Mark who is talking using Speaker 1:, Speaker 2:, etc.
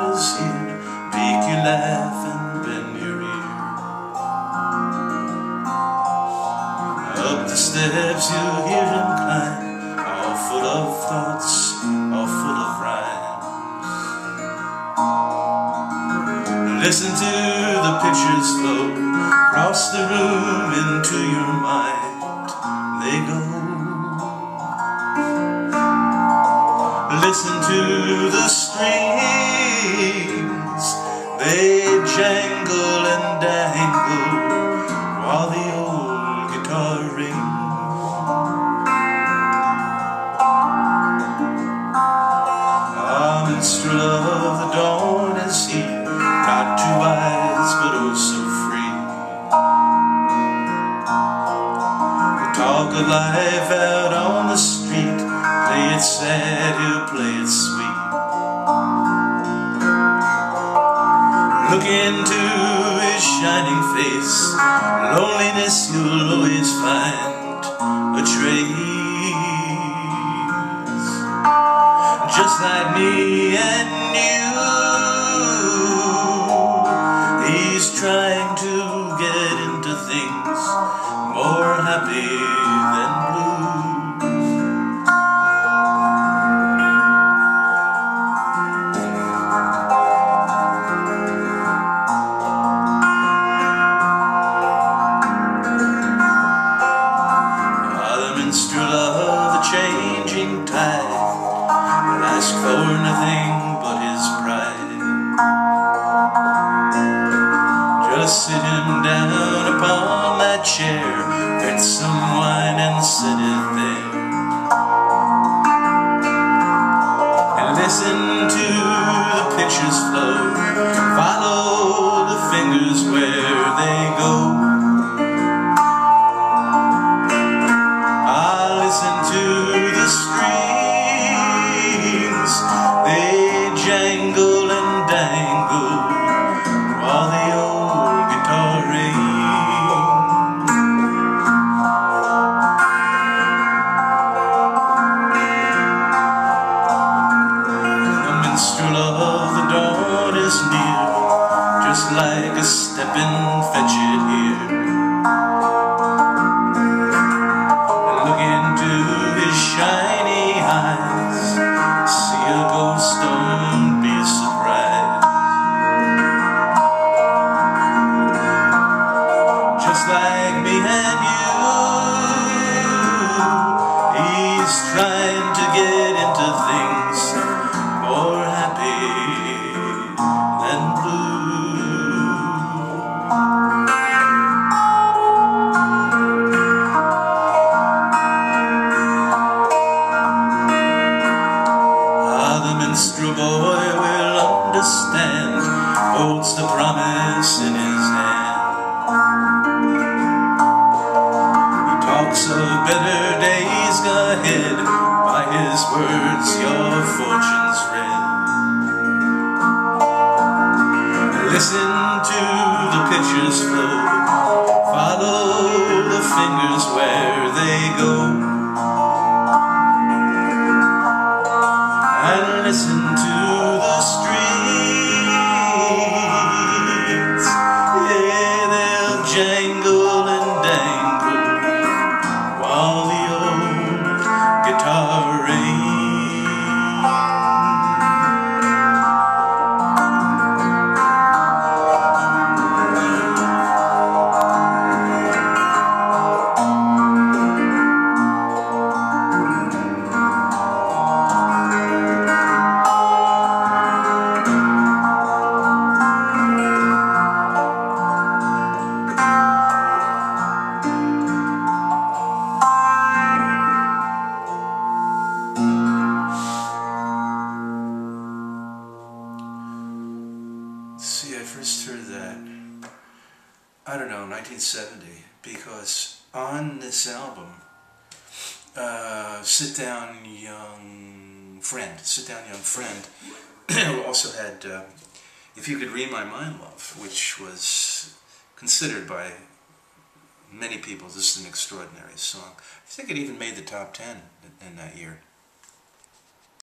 Speaker 1: here Make you laugh and bend your ear. Up the steps you'll hear him climb. All full of thoughts, all full of rhymes. Listen to the pictures flow Across the room into your mind. They go. Listen to the strings The of life out on the street. Play it sad, he'll play it sweet. Look into his shining face. Loneliness you'll always find a trace. Just like me and you. He's trying to get into things More happy of the changing tide will ask for nothing but his pride. Just sit him down upon that chair, get some wine and sit it there. And listen to the pictures flow, minstrel of the dawn is near. Just like a step, stepping fetch it here his words your fortune's I don't know, 1970, because on this album, uh, Sit Down Young Friend, Sit Down Young Friend, also had uh, If You Could Read My Mind, Love, which was considered by many people just an extraordinary song. I think it even made the top 10 in, in that year.